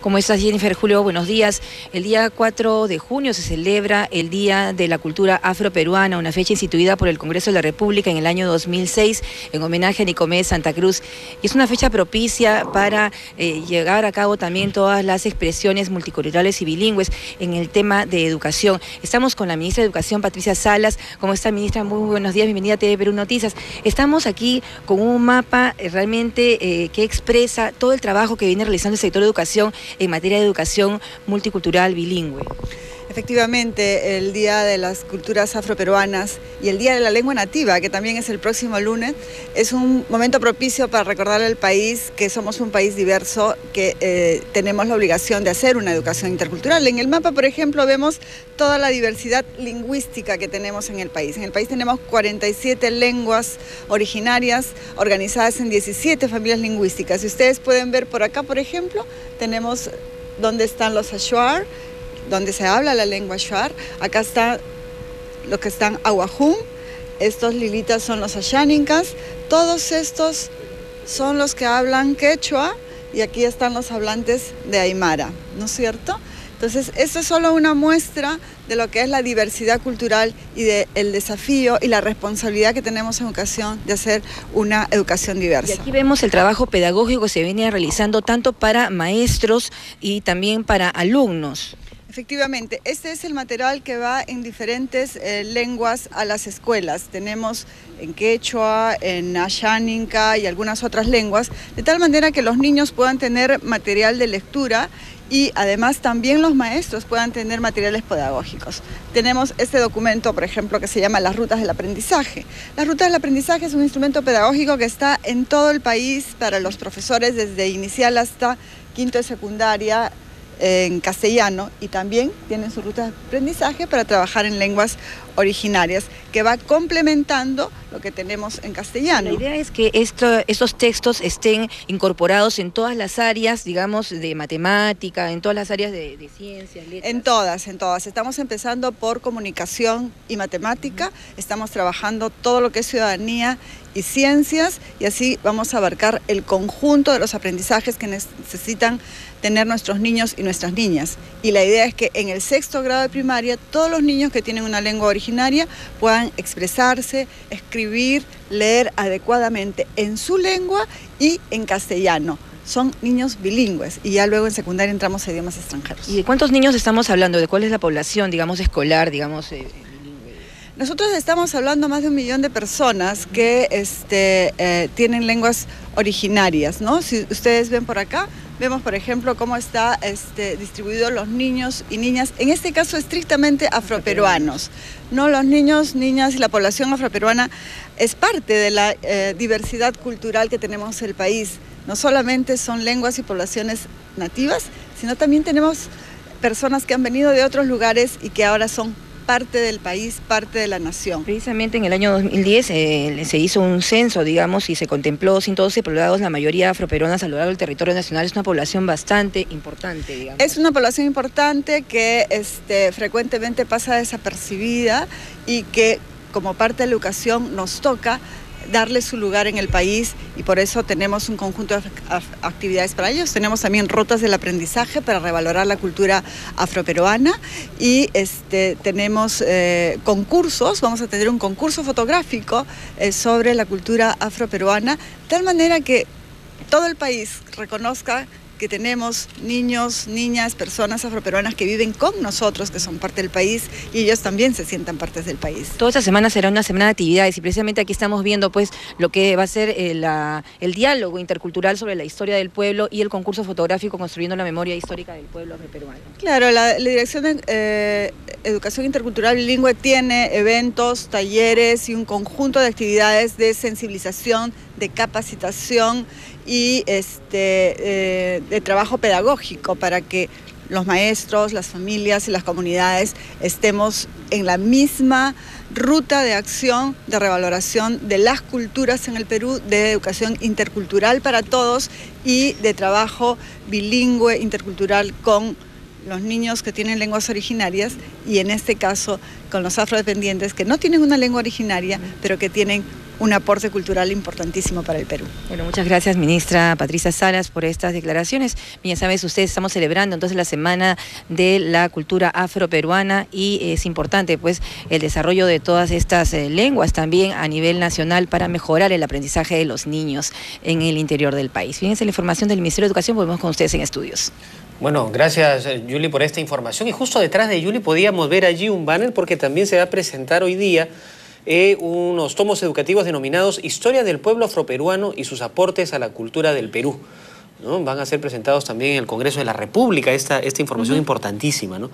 ¿Cómo estás, Jennifer? Julio, buenos días. El día 4 de junio se celebra el Día de la Cultura Afroperuana, una fecha instituida por el Congreso de la República en el año 2006 en homenaje a Nicomé Santa Cruz. Y es una fecha propicia para eh, llegar a cabo también todas las expresiones multiculturales y bilingües en el tema de educación. Estamos con la ministra de Educación, Patricia Salas. ¿Cómo está, ministra? Muy buenos días. Bienvenida a TV Perú Noticias. Estamos aquí con un mapa eh, realmente eh, que expresa todo el trabajo que viene realizando el sector de educación en materia de educación multicultural bilingüe. Efectivamente, el Día de las Culturas Afroperuanas y el Día de la Lengua Nativa, que también es el próximo lunes, es un momento propicio para recordar al país que somos un país diverso, que eh, tenemos la obligación de hacer una educación intercultural. En el mapa, por ejemplo, vemos toda la diversidad lingüística que tenemos en el país. En el país tenemos 47 lenguas originarias organizadas en 17 familias lingüísticas. Y ustedes pueden ver por acá, por ejemplo, tenemos dónde están los Ashuar, donde se habla la lengua Shuar. Acá está lo que están Aguajún, estos lilitas son los Ashánicas, todos estos son los que hablan quechua y aquí están los hablantes de Aymara, ¿no es cierto? Entonces, esto es solo una muestra de lo que es la diversidad cultural y del desafío y la responsabilidad que tenemos en educación de hacer una educación diversa. Y aquí vemos el trabajo pedagógico que se viene realizando tanto para maestros y también para alumnos. Efectivamente, este es el material que va en diferentes eh, lenguas a las escuelas. Tenemos en quechua, en asháninca y algunas otras lenguas, de tal manera que los niños puedan tener material de lectura y además también los maestros puedan tener materiales pedagógicos. Tenemos este documento, por ejemplo, que se llama Las Rutas del Aprendizaje. Las Rutas del Aprendizaje es un instrumento pedagógico que está en todo el país para los profesores desde inicial hasta quinto de secundaria en castellano y también tienen su ruta de aprendizaje para trabajar en lenguas originarias, que va complementando lo que tenemos en castellano. La idea es que estos textos estén incorporados en todas las áreas, digamos, de matemática, en todas las áreas de, ciencias, letras. En todas, en todas. Estamos empezando por comunicación y matemática, estamos trabajando todo lo que es ciudadanía y ciencias y así vamos a abarcar el conjunto de los aprendizajes que necesitan tener nuestros niños y nuestras niñas. Y la idea es que en el sexto grado de primaria todos los niños que tienen una lengua originaria puedan expresarse, escribir, leer adecuadamente en su lengua y en castellano son niños bilingües y ya luego en secundaria entramos a idiomas extranjeros. ¿Y de cuántos niños estamos hablando? ¿De cuál es la población, digamos, escolar, digamos? Eh, nosotros estamos hablando más de un millón de personas que este, eh, tienen lenguas originarias, ¿no? Si ustedes ven por acá, vemos por ejemplo cómo está este, distribuidos los niños y niñas, en este caso estrictamente afroperuanos. No, los niños, niñas y la población afroperuana es parte de la eh, diversidad cultural que tenemos en el país. No solamente son lenguas y poblaciones nativas, sino también tenemos personas que han venido de otros lugares y que ahora son parte del país, parte de la nación. Precisamente en el año 2010 eh, se hizo un censo, digamos, y se contempló sin todos poblados la mayoría afroperuanas a lo largo del territorio nacional. Es una población bastante importante, digamos. Es una población importante que este, frecuentemente pasa desapercibida y que como parte de la educación nos toca darle su lugar en el país y por eso tenemos un conjunto de actividades para ellos. Tenemos también rutas del aprendizaje para revalorar la cultura afroperuana y este, tenemos eh, concursos, vamos a tener un concurso fotográfico eh, sobre la cultura afroperuana, tal manera que todo el país reconozca que tenemos niños, niñas, personas afroperuanas que viven con nosotros, que son parte del país y ellos también se sientan partes del país. Toda esta semana será una semana de actividades y precisamente aquí estamos viendo pues lo que va a ser el, eh, el diálogo intercultural sobre la historia del pueblo y el concurso fotográfico construyendo la memoria histórica del pueblo afroperuano. Claro, la, Dirección de eh, Educación Intercultural Bilingüe tiene eventos, talleres y un conjunto de actividades de sensibilización, de capacitación y este, eh, de trabajo pedagógico para que los maestros, las familias y las comunidades estemos en la misma ruta de acción de revaloración de las culturas en el Perú, de educación intercultural para todos y de trabajo bilingüe intercultural con los niños que tienen lenguas originarias y en este caso con los afrodependientes que no tienen una lengua originaria, pero que tienen un aporte cultural importantísimo para el Perú. Bueno, muchas gracias, ministra Patricia Salas, por estas declaraciones. Bien, sabes, ustedes estamos celebrando entonces la Semana de la Cultura Afroperuana y es importante pues el desarrollo de todas estas eh, lenguas también a nivel nacional para mejorar el aprendizaje de los niños en el interior del país. Fíjense la información del Ministerio de Educación, volvemos con ustedes en estudios. Bueno, gracias Julie por esta información. Y justo detrás de Julie podíamos ver allí un banner porque también se va a presentar hoy día eh, unos tomos educativos denominados Historia del pueblo afroperuano y sus aportes a la cultura del Perú. ¿no? Van a ser presentados también en el Congreso de la República esta, esta información importantísima. ¿no?